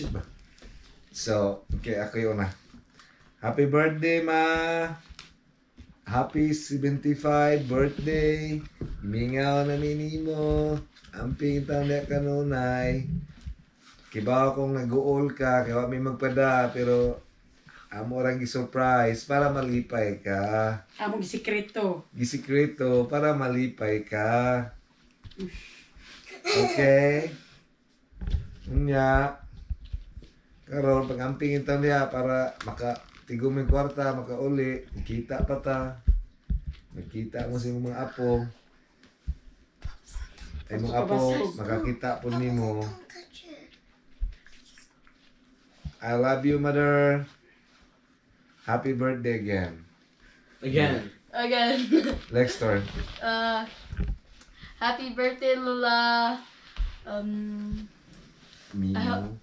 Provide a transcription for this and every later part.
it ba? So, okay, ako yung una. Happy birthday, ma! Happy 75 birthday! Mingaw na nini mo. Amping tanda kanunay. Kibaw kung nag-uol ka, kaya may magpada, pero amo orang gi-surprise para malipay ka. Among sikreto. Gisikreto para malipay ka. Okay? Unya. Karon pag-amping ito niya para maka tiguming kwarta, makauli, kita pa ta. Makita mo sa mga apo. Ay mga apo, makakita po nimo. I love you, mother. Happy birthday again. Again. Again. Next turn. Uh, happy birthday, Lula. Um, Mino.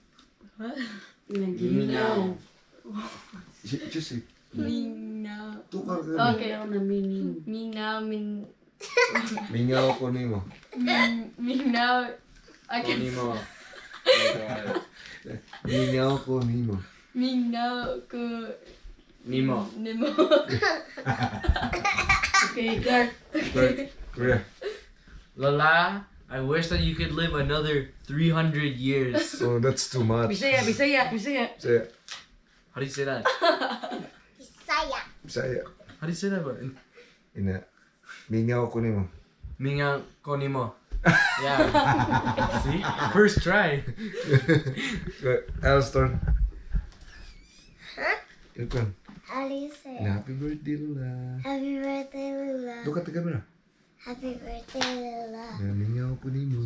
No. Yo, sé. Minao. Tú cargas. Okay. Una mini. Minao, min. Minao conimo. Minao. Conimo. Minao conimo. Minao con. Nimo. Nemo. okay, Clark. Lola. I wish that you could live another 300 years. oh, that's too much. Bisaya, Bisaya, Bisaya. Saya, How do you say that? Saya. saya. How do you say that? bro? Ina. Mingaw ko nimo. Minga konimo. Yeah. See? First try. Alston. Huh? Ilkon. How do you say it? Ina, happy birthday, Lula. Happy birthday, Lula. Look at the ba? Happy birthday, Lula. Na mingaw ko nimo.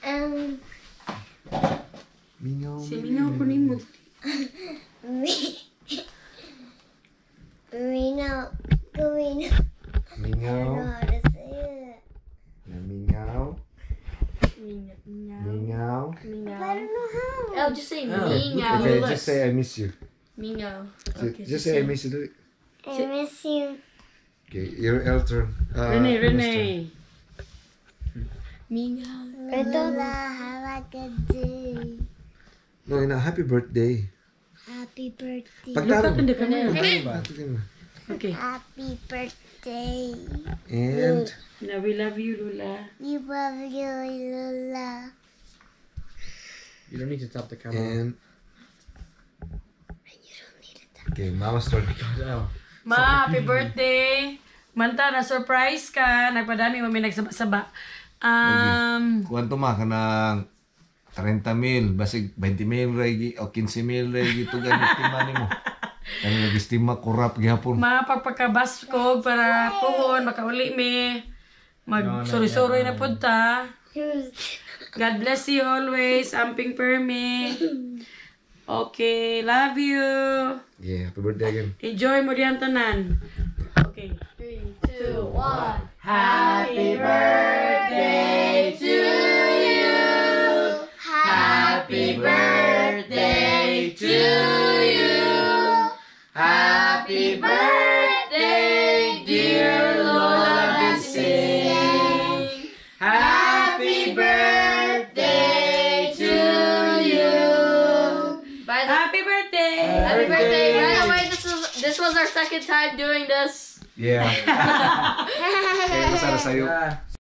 Um, Mingaw mo. Simingaw ko nimo. me. Reno. Reno. I Mingaw. don't know how to say it. Na mingaw. Mina, mina. Mingaw. I Mina. don't know how. I'll just say Oh, mina. Okay, just say I miss you. Mina. Ju- Just say I miss you. dali. I miss you. Okay, your Elton. Uh, Rene, Elster. Rene. Mina. Lula, have a good day. No, ina, happy birthday. Happy birthday. Pagtarong. Look ka na. Pagtarong ba? Okay. Happy birthday. And Na we love you, Lula. We love you, Lula. You don't need to tap the camera. and And you don't need to tap. Okay, mama's turn. Oh. Ma, happy birthday. Manta, na-surprise ka. Nagpadami mo may nagsaba-saba. Um, Kuwanto ma ka ng 30 mil, basig 20 mil ray o 15 mil ray gito ganit timani mo. Kani nag-estima kurap gihapon. ma, pagpagkabaskog para puhon, makauli me. Mag-suri-suri na punta. God bless you always. Amping permi. Okay, love you. Yeah, happy birthday again. Enjoy mo diyan tanan. Okay. Three, two, one. Happy birthday to you. Happy birthday By the Happy birthday. Happy birthday! By the way, this was this was our second time doing this. Yeah. Kaya masara sa'yo.